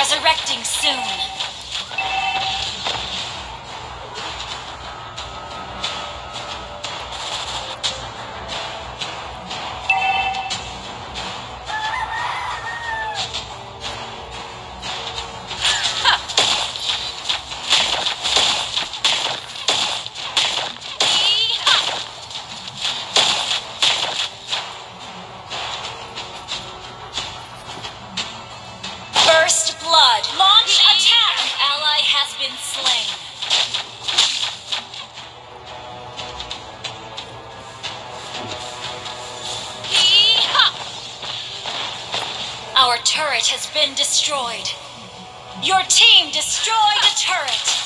Resurrecting soon. Has been destroyed. Your team destroyed a turret.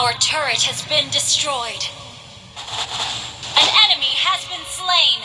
Our turret has been destroyed. An enemy has been slain.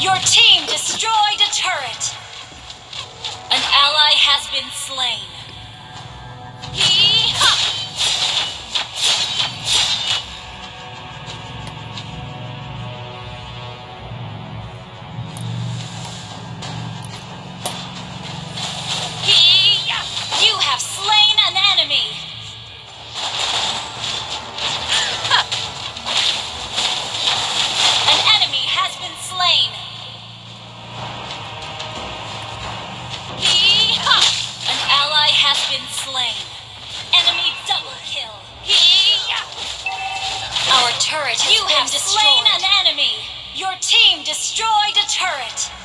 Your team destroyed a turret. An ally has been slain. Turret has you been have slain an enemy. Your team destroyed a turret.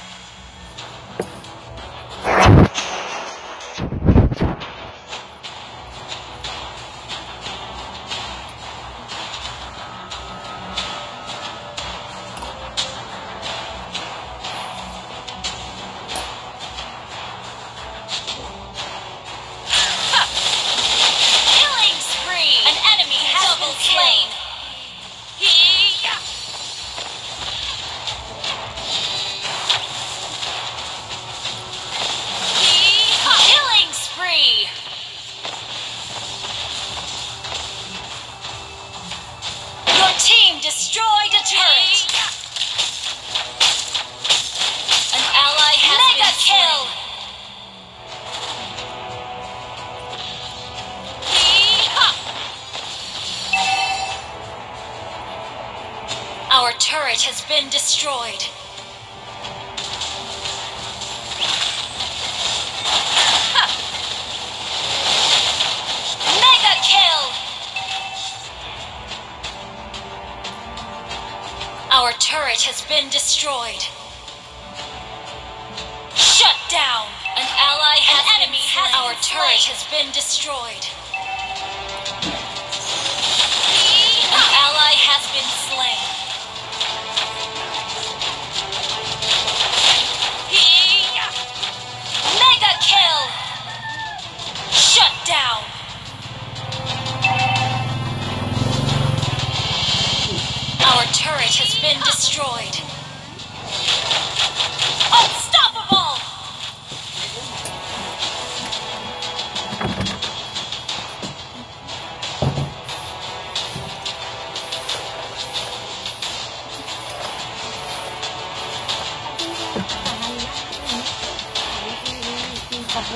Turret has been destroyed. Mega kill! Our turret has been destroyed. Shut down! An ally has An enemy has our turret has been destroyed. An ally has been slain.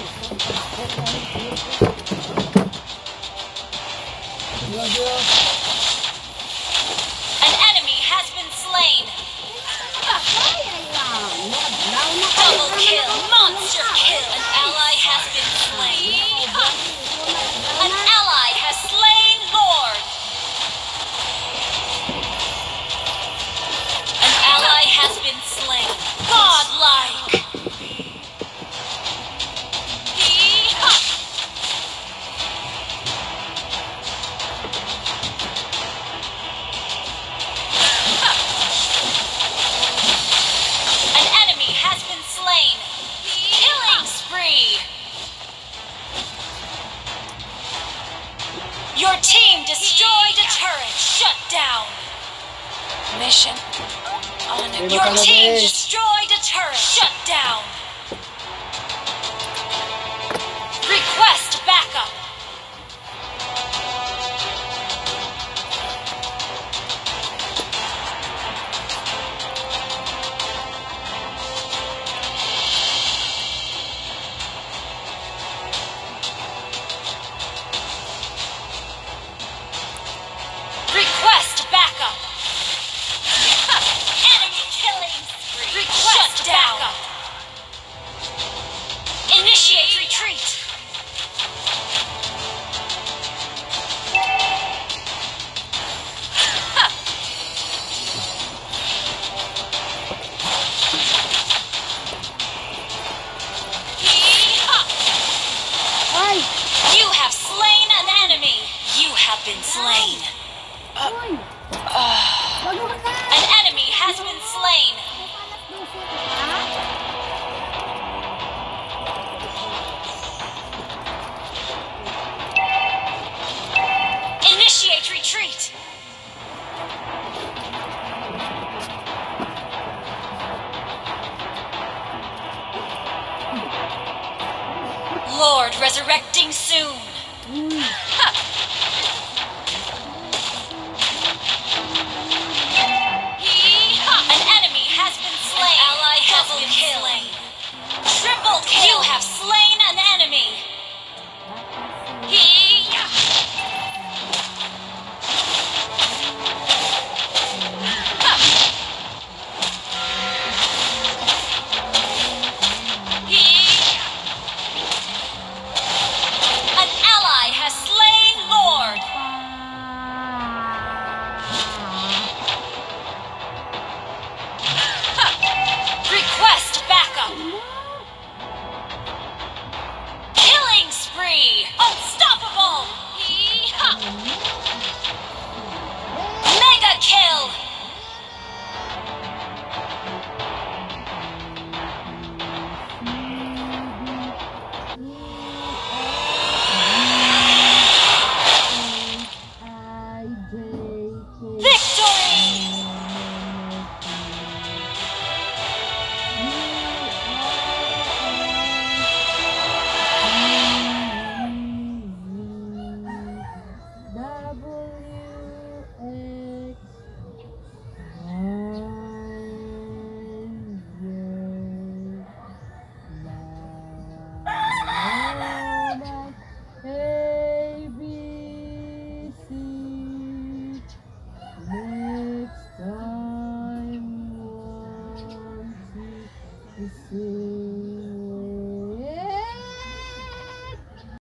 An enemy has been slain. Double kill, monster kill. An ally has been slain. Your team destroyed a turret. Shut down. An enemy has been slain. Initiate retreat. Lord resurrecting soon.